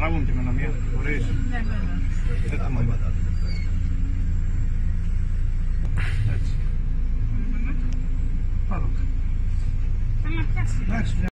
Τράβουμε και με μία. Μπορείς. Ναι, βέβαια. Έτσι μόνο. Έτσι. Πάμε. Θέλω να πιάσει. Εντάξει,